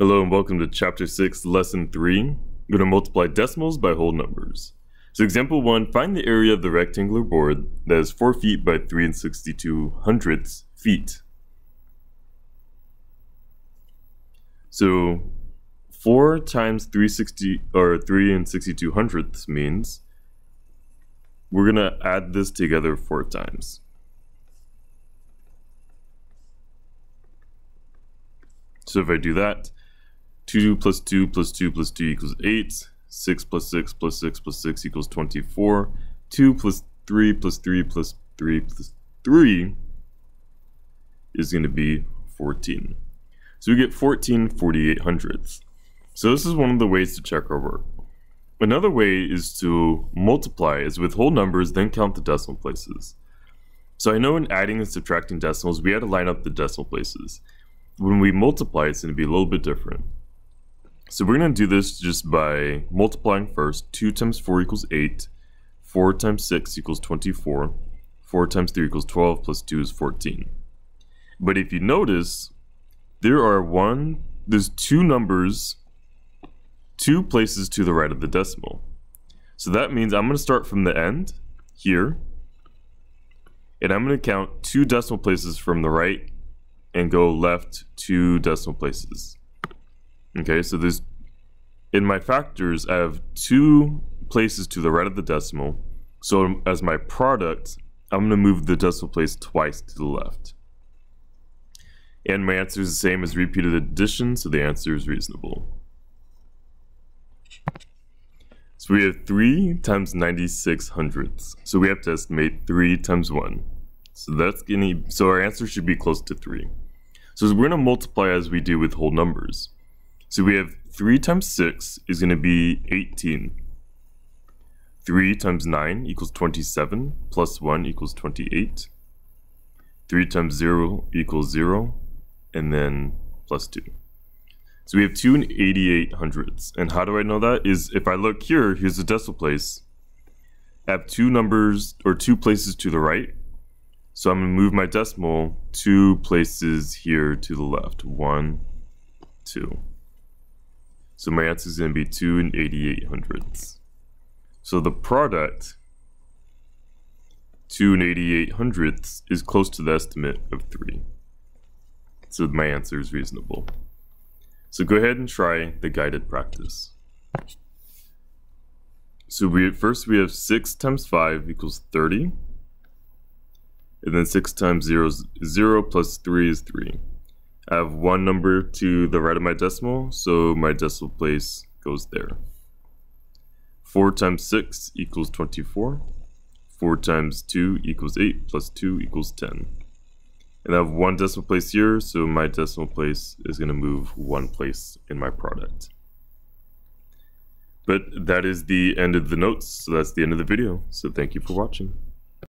Hello and welcome to Chapter 6, Lesson 3. We're going to multiply decimals by whole numbers. So example 1, find the area of the rectangular board that is 4 feet by 3 and 62 hundredths feet. So 4 times 360 or 3 and 62 hundredths means we're going to add this together 4 times. So if I do that, 2 plus 2 plus 2 plus 2 equals 8. 6 plus 6 plus 6 plus 6 equals 24. 2 plus 3 plus 3 plus 3 plus 3 is going to be 14. So we get 14 48 hundredths. So this is one of the ways to check our work. Another way is to multiply is with whole numbers, then count the decimal places. So I know in adding and subtracting decimals, we had to line up the decimal places. When we multiply, it's going to be a little bit different. So we're going to do this just by multiplying first. 2 times 4 equals 8. 4 times 6 equals 24. 4 times 3 equals 12 plus 2 is 14. But if you notice, there are one, there's two numbers, two places to the right of the decimal. So that means I'm going to start from the end here, and I'm going to count two decimal places from the right and go left two decimal places. Okay, so there's in my factors, I have two places to the right of the decimal. So as my product, I'm going to move the decimal place twice to the left. And my answer is the same as repeated addition, so the answer is reasonable. So we have 3 times 96 hundredths. So we have to estimate 3 times 1. So that's getting, so our answer should be close to 3. So we're going to multiply as we do with whole numbers. So we have 3 times 6 is going to be 18. 3 times 9 equals 27, plus 1 equals 28. 3 times 0 equals 0, and then plus 2. So we have 2 and 88 hundredths. And how do I know that? Is if I look here, here's the decimal place. I have two numbers, or two places to the right. So I'm going to move my decimal two places here to the left. One, two. So my answer is going to be 2 and 88 hundredths. So the product, 2 and 88 hundredths, is close to the estimate of 3. So my answer is reasonable. So go ahead and try the guided practice. So we first we have 6 times 5 equals 30. And then 6 times 0 is 0 plus 3 is 3. I have one number to the right of my decimal, so my decimal place goes there. 4 times 6 equals 24. 4 times 2 equals 8, plus 2 equals 10. And I have one decimal place here, so my decimal place is going to move one place in my product. But that is the end of the notes, so that's the end of the video. So thank you for watching.